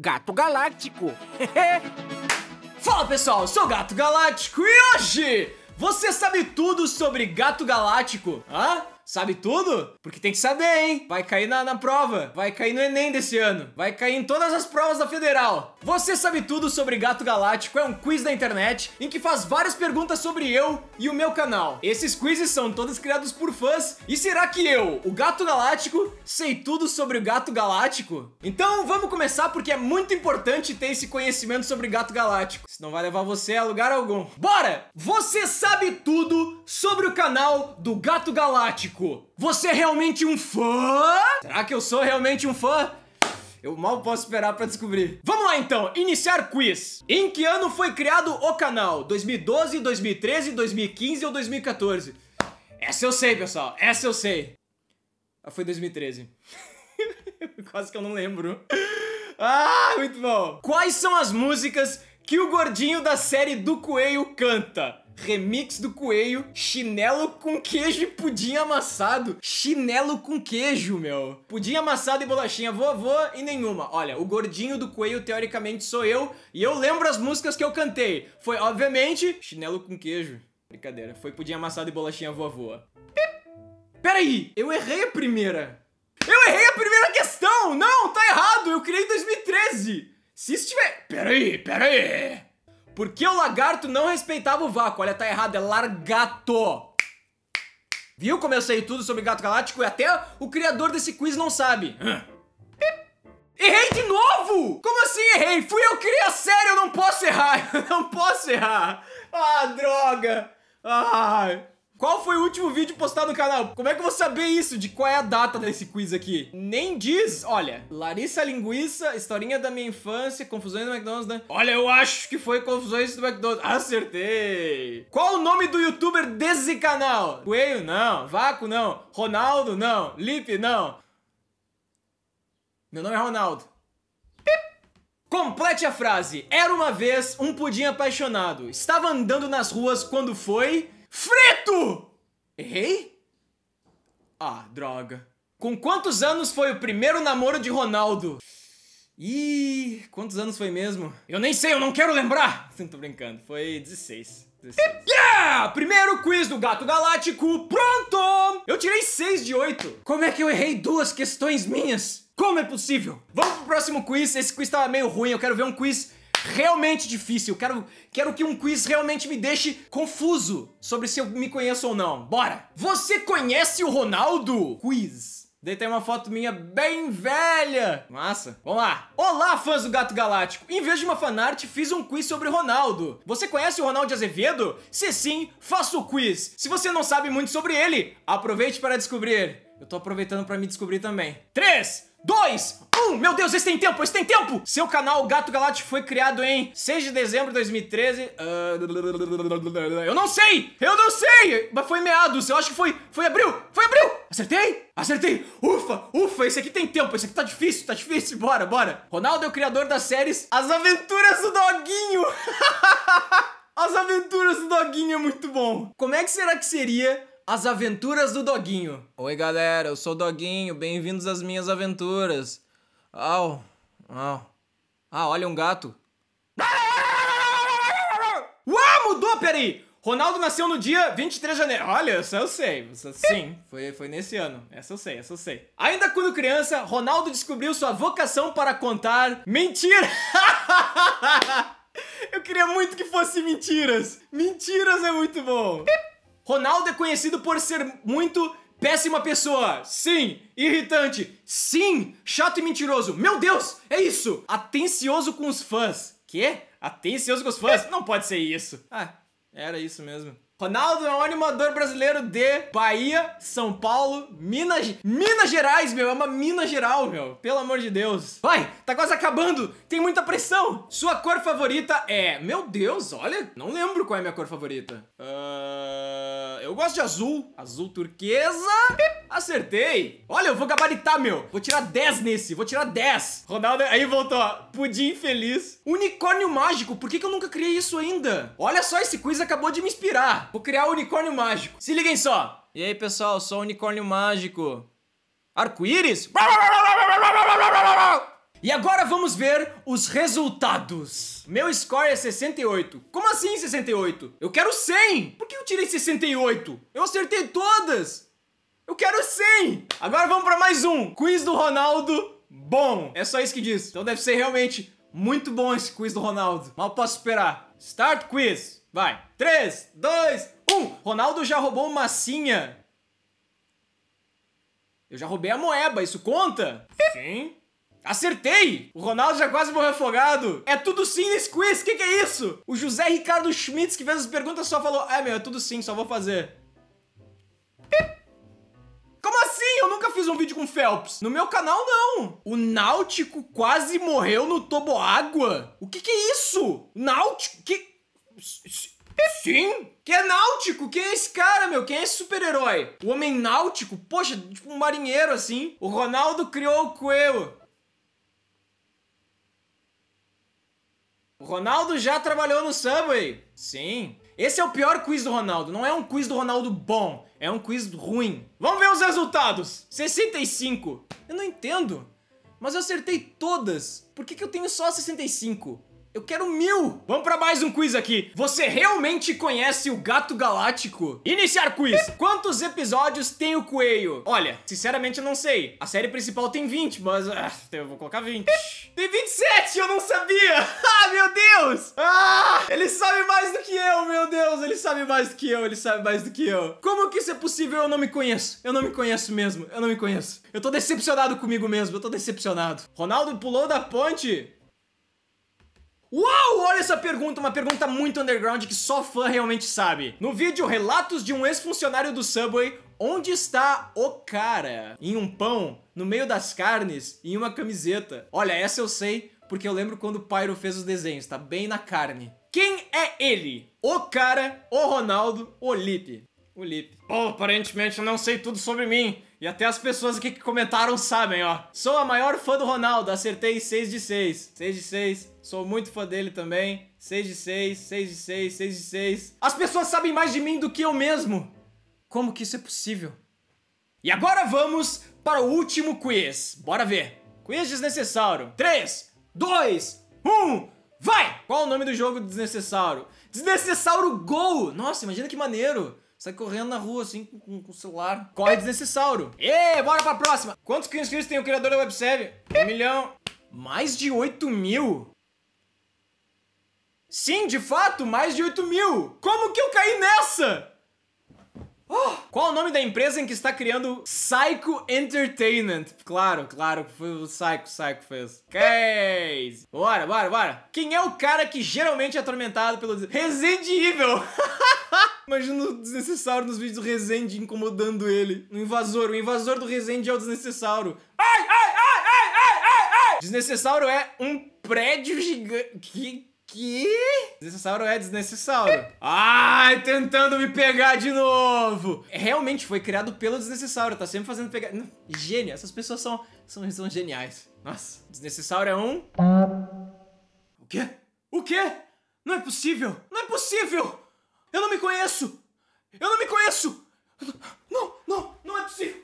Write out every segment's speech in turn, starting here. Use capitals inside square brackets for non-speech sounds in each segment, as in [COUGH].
Gato Galáctico. [LAUGHS] Fala pessoal, sou o Gato Galáctico e hoje você sabe tudo sobre Gato Galáctico? Hã? Sabe tudo? Porque tem que saber, hein? Vai cair na, na prova, vai cair no Enem desse ano, vai cair em todas as provas da Federal. Você sabe tudo sobre Gato Galáctico é um quiz da internet em que faz várias perguntas sobre eu e o meu canal. Esses quizzes são todos criados por fãs. E será que eu, o Gato Galáctico, sei tudo sobre o Gato Galáctico? Então vamos começar porque é muito importante ter esse conhecimento sobre Gato Galáctico. Senão vai levar você a lugar algum. Bora! Você sabe tudo sobre o canal do Gato Galáctico. Você é realmente um fã? Será que eu sou realmente um fã? Eu mal posso esperar pra descobrir. Vamos lá então, iniciar quiz. Em que ano foi criado o canal? 2012, 2013, 2015 ou 2014? Essa eu sei, pessoal. Essa eu sei. Ah, foi 2013. [LAUGHS] Quase que eu não lembro. Ah, muito bom. Quais são as músicas que o gordinho da série do Coelho canta? Remix do Coelho, chinelo com queijo e pudim amassado. Chinelo com queijo, meu. Pudim amassado e bolachinha, vovô e nenhuma. Olha, o gordinho do Coelho teoricamente sou eu e eu lembro as músicas que eu cantei. Foi, obviamente, chinelo com queijo. Brincadeira, foi pudim amassado e bolachinha vovô. Peraí, eu errei a primeira. Eu errei a primeira questão! Não, tá errado, eu criei em 2013. Se estiver... Peraí, peraí. Por que o lagarto não respeitava o vácuo? Olha, tá errado, é largato. Viu como eu sei tudo sobre Gato Galáctico e até o criador desse quiz não sabe? Errei de novo! Como assim errei? Fui eu que criei a série, eu não posso errar! [LAUGHS] Eu não posso errar! Ah, droga! Ai... Qual foi o último vídeo postado no canal? Como é que eu vou saber isso? De qual é a data desse quiz aqui? Nem diz. Olha, Larissa Linguiça, historinha da minha infância, confusões do McDonald's, né? Olha, eu acho que foi confusões do McDonald's. Acertei. Qual o nome do youtuber desse canal? Coelho? Não. Vaco? Não. Ronaldo? Não. Lipe? Não. Meu nome é Ronaldo. Complete a frase. Era uma vez um pudim apaixonado. Estava andando nas ruas quando foi... Frito! Errei? Ah, droga. Com quantos anos foi o primeiro namoro de Ronaldo? Ih, quantos anos foi mesmo? Eu nem sei, eu não quero lembrar! [LAUGHS] Tô brincando, foi 16. 16. Yeah! Primeiro quiz do Gato Galáctico, pronto! Eu tirei 6 de 8. Como é que eu errei duas questões minhas? Como é possível? Vamos pro próximo quiz. Esse quiz tava meio ruim, eu quero ver um quiz realmente difícil. Quero, quero que um quiz realmente me deixe confuso sobre se eu me conheço ou não. Bora! Você conhece o Ronaldo? Quiz. Daí tem uma foto minha bem velha. Massa. Vamos lá. Olá, fãs do Gato Galáctico. Em vez de uma fanart, fiz um quiz sobre Ronaldo. Você conhece o Ronaldo Azevedo? Se sim, faça o quiz. Se você não sabe muito sobre ele, aproveite para descobrir. Eu tô aproveitando para me descobrir também. 3, 2, 1. Meu Deus, esse tem tempo, esse tem tempo. Seu canal Gato Galáctico foi criado em 6 de dezembro de 2013. Uh... Eu não sei, eu não sei. Mas foi meados, eu acho que foi, foi abril, foi abril. Acertei? Acertei. Ufa, ufa, esse aqui tem tempo, esse aqui tá difícil, tá difícil. Bora, bora. Ronaldo é o criador das séries As Aventuras do Doguinho. [LAUGHS] As Aventuras do Doguinho é muito bom. Como é que será que seria as Aventuras do Doguinho. Oi, galera, eu sou o Doguinho, bem-vindos às minhas aventuras. Au, au. Ah, olha um gato. Uau, mudou, peraí! Ronaldo nasceu no dia 23 de janeiro. Olha, essa eu sei. Sim, foi, foi nesse ano. Essa eu sei, essa eu sei. Ainda quando criança, Ronaldo descobriu sua vocação para contar mentira. [LAUGHS] eu queria muito que fosse mentiras. Mentiras é muito bom. Ronaldo é conhecido por ser muito péssima pessoa. Sim, irritante. Sim, chato e mentiroso. Meu Deus, é isso. Atencioso com os fãs. Quê? Atencioso com os fãs? Não pode ser isso. Ah, era isso mesmo. Ronaldo é um animador brasileiro de Bahia, São Paulo, Minas... Minas Gerais, meu. É uma Minas Geral, meu. Pelo amor de Deus. Vai, tá quase acabando. Tem muita pressão. Sua cor favorita é... Meu Deus, olha. Não lembro qual é a minha cor favorita. Uh... Eu gosto de azul. Azul turquesa. Acertei. Olha, eu vou gabaritar, meu. Vou tirar 10 nesse. Vou tirar 10. Ronaldo... Aí voltou. Pudim feliz. Unicórnio mágico. Por que, que eu nunca criei isso ainda? Olha só, esse quiz acabou de me inspirar. Vou criar o unicórnio mágico. Se liguem só. E aí, pessoal, sou o unicórnio mágico. Arco-íris? E agora vamos ver os resultados. Meu score é 68. Como assim 68? Eu quero 100! Por que eu tirei 68? Eu acertei todas! Eu quero 100! Agora vamos para mais um. Quiz do Ronaldo. Bom. É só isso que diz. Então deve ser realmente muito bom esse quiz do Ronaldo. Mal posso esperar. Start quiz. Vai. 3, 2, 1. Ronaldo já roubou massinha. Eu já roubei a moeba. Isso conta? Sim. Acertei! O Ronaldo já quase morreu afogado. É tudo sim nesse quiz, o que, que, é isso? O José Ricardo Schmitz, que fez as perguntas, só falou: É, meu, é tudo sim, só vou fazer. Como assim? Eu nunca fiz um vídeo com Phelps. No meu canal, não. O Náutico quase morreu no toboágua? O que, que é isso? Náutico? Que. Sim? Que é náutico? Quem é esse cara, meu? Quem é esse super-herói? O homem náutico? Poxa, tipo um marinheiro assim. O Ronaldo criou o coelho. O Ronaldo já trabalhou no Subway. Sim. Esse é o pior quiz do Ronaldo. Não é um quiz do Ronaldo bom. É um quiz ruim. Vamos ver os resultados. 65. Eu não entendo. Mas eu acertei todas. Por que, que eu tenho só 65? Eu quero mil! Vamos para mais um quiz aqui. Você realmente conhece o Gato Galáctico? Iniciar quiz. Quantos episódios tem o Coelho? Olha, sinceramente eu não sei. A série principal tem 20, mas... Ah, eu vou colocar 20. [LAUGHS] Tem 27! Eu não sabia! [LAUGHS] Ah, meu Deus! Ah! Ele sabe mais do que eu, meu Deus! Ele sabe mais do que eu, ele sabe mais do que eu. Como que isso é possível? Eu não me conheço. Eu não me conheço mesmo. Eu não me conheço. Eu tô decepcionado comigo mesmo. Eu tô decepcionado. Ronaldo pulou da ponte Uau, olha essa pergunta, uma pergunta muito underground que só fã realmente sabe. No vídeo Relatos de um ex-funcionário do Subway, onde está o cara? Em um pão, no meio das carnes em uma camiseta. Olha, essa eu sei, porque eu lembro quando o Pyro fez os desenhos, tá bem na carne. Quem é ele? O cara, o Ronaldo, o Lipe? O Lipe. Oh, aparentemente eu não sei tudo sobre mim. E até as pessoas aqui que comentaram sabem, ó. Sou a maior fã do Ronaldo, acertei 6 de 6. 6 de 6. Sou muito fã dele também. 6 de 6, 6 de 6, 6 de 6. As pessoas sabem mais de mim do que eu mesmo. Como que isso é possível? E agora vamos para o último quiz. Bora ver. Quiz desnecessário. 3, 2, 1, vai! Qual o nome do jogo desnecessário? Desnecessário Gol! Nossa, imagina que maneiro. Sai correndo na rua, assim, com, com o celular. Corre desnecessário. E bora pra próxima. Quantos inscritos tem o criador da websérie? Um milhão. Mais de 8 mil? Sim, de fato, mais de 8 mil. Como que eu caí nessa? Oh, qual o nome da empresa em que está criando Psycho Entertainment? Claro, claro, foi o Psycho, Psycho fez. Case. Bora, bora, bora. Quem é o cara que geralmente é atormentado pelo Resident Evil? [LAUGHS] Imagina o desnecessário nos vídeos do Resende incomodando ele. O invasor. O invasor do Resende é o desnecessário. Ai, ai, ai, ai, ai, ai, ai! Desnecessário é um prédio gigante. Que. Que? Desnecessário é desnecessário. Ai, tentando me pegar de novo. Realmente foi criado pelo desnecessário. Tá sempre fazendo pegar. Gênio. Essas pessoas são, são, são geniais. Nossa. Desnecessário é um. O quê? O quê? Não é possível! Não é possível! Eu não me conheço! Eu não me conheço! Não, não, é! Não é possível!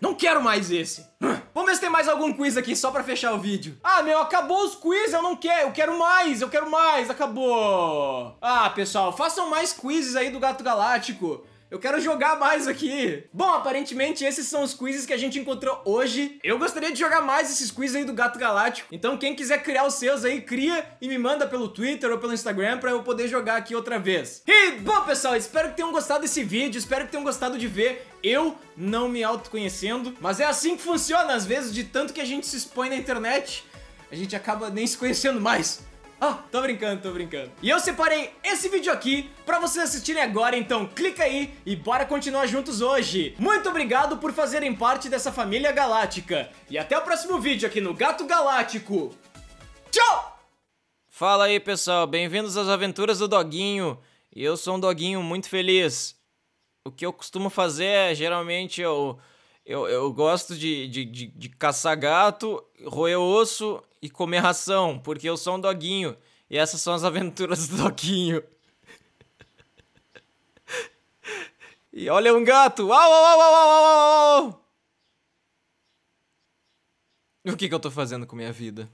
Não quero mais esse! Vamos ver se tem mais algum quiz aqui só pra fechar o vídeo. Ah, meu, acabou os quiz, eu não quero, eu quero mais, eu quero mais, acabou. Ah, pessoal, façam mais quizzes aí do Gato Galáctico. Eu quero jogar mais aqui. Bom, aparentemente esses são os quizzes que a gente encontrou hoje. Eu gostaria de jogar mais esses quizzes aí do Gato Galáctico. Então quem quiser criar os seus aí, cria e me manda pelo Twitter ou pelo Instagram pra eu poder jogar aqui outra vez. E, bom, pessoal, espero que tenham gostado desse vídeo. Espero que tenham gostado de ver eu não me autoconhecendo. Mas é assim que funciona, às vezes, de tanto que a gente se expõe na internet, a gente acaba nem se conhecendo mais. Ah, tô brincando, tô brincando. E eu separei esse vídeo aqui pra vocês assistirem agora, então clica aí e bora continuar juntos hoje. Muito obrigado por fazerem parte dessa família galáctica. E até o próximo vídeo aqui no Gato Galáctico. Tchau! Fala aí, pessoal. Bem-vindos às aventuras do Doguinho. Eu sou um doguinho muito feliz. O que eu costumo fazer é, geralmente, eu... Eu, eu gosto de, de, de, de caçar gato, roer osso e comer ração, porque eu sou um doguinho. E essas são as aventuras do doguinho. e olha um gato! Au, au, au, au, au, au, au. O que, que eu tô fazendo com minha vida?